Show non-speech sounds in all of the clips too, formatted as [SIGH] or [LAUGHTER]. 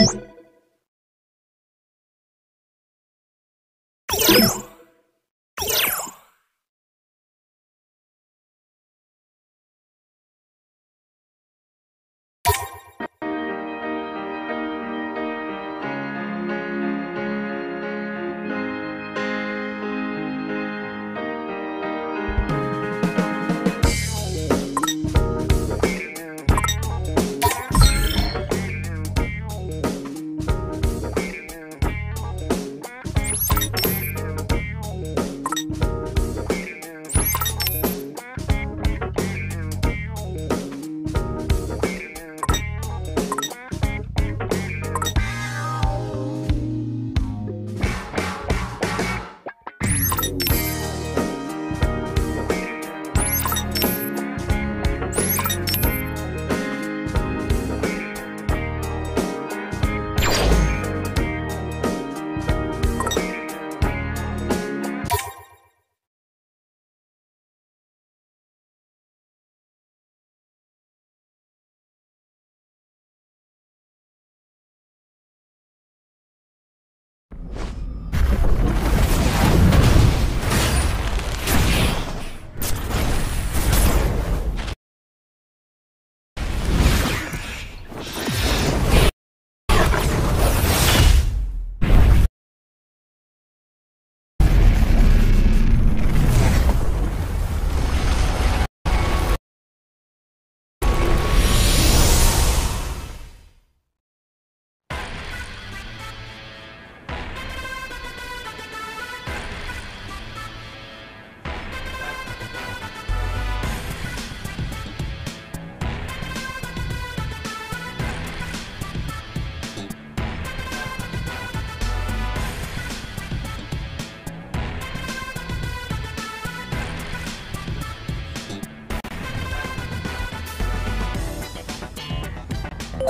you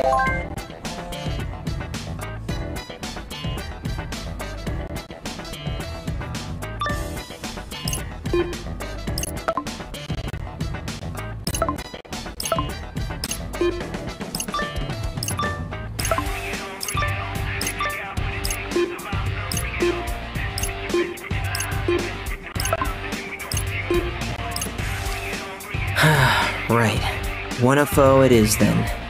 [SIGHS] right. One foe it is then.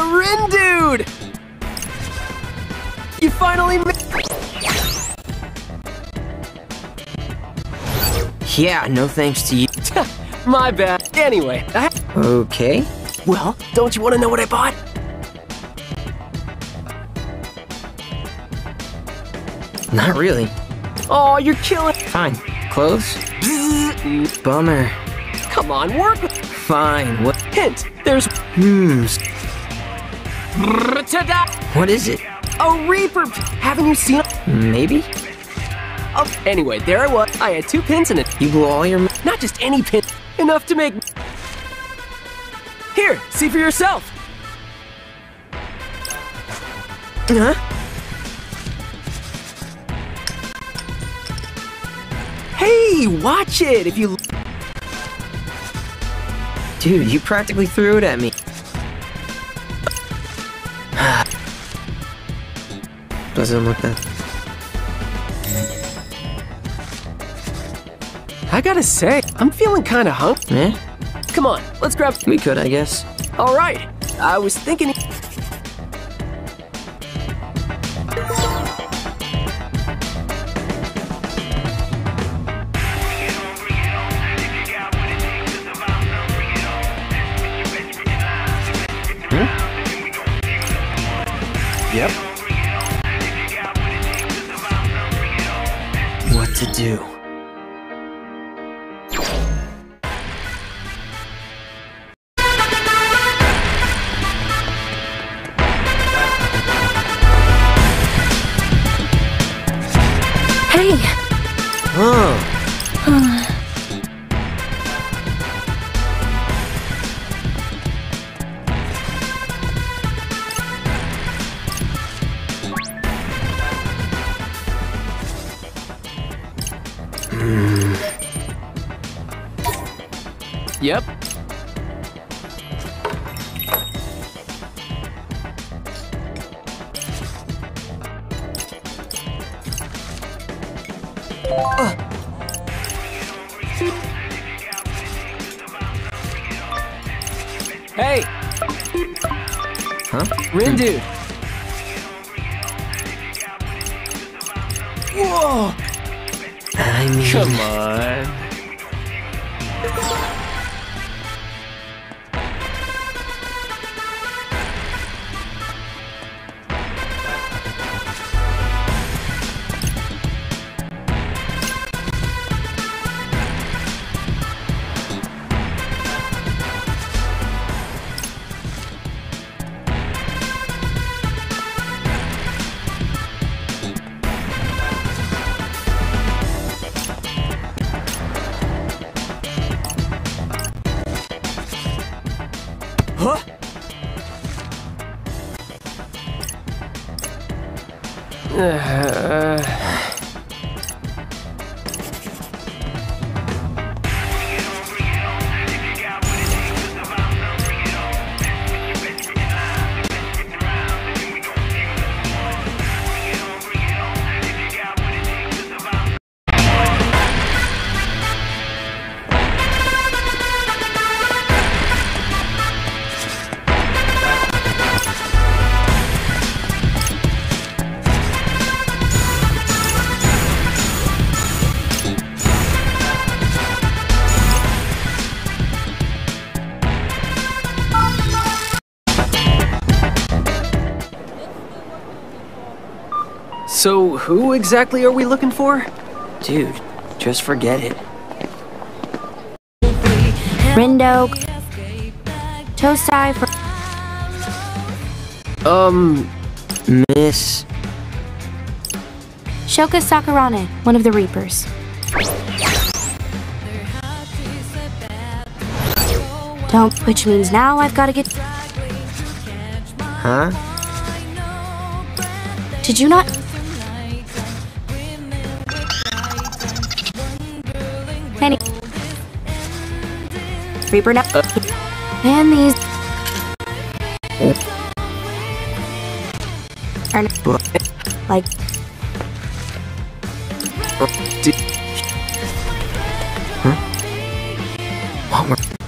Rin dude! You finally Yeah, no thanks to you. [LAUGHS] My bad. Anyway, Okay. Well, don't you want to know what I bought? Not really. Oh, you're killing- Fine. clothes. [LAUGHS] Bummer. Come on, work- Fine, what- Hint, there's- Hmm, what is it? a Reaper. Haven't you seen? it? Maybe? Oh, anyway, there I was. I had two pins in it. You blew all your. m- Not just any pin. Enough to make. Here, see for yourself. Huh? Hey, watch it. If you Dude, you practically threw it at me. Doesn't look that. I gotta say, I'm feeling kind of hungry. Eh? Come on, let's grab. We could, I guess. All right. I was thinking. Yep. Do? Yep. Hey, Huh? Rin dude. Whoa! I mean. Come on. Uh, so, who exactly are we looking for? Dude, just forget it. Rindo. Tosai for. Um, Miss. Shoka Sakurane, one of the Reapers. Don't, which means now I've got to get. Huh? Did you not? Reaper now. And these. Are like. Were.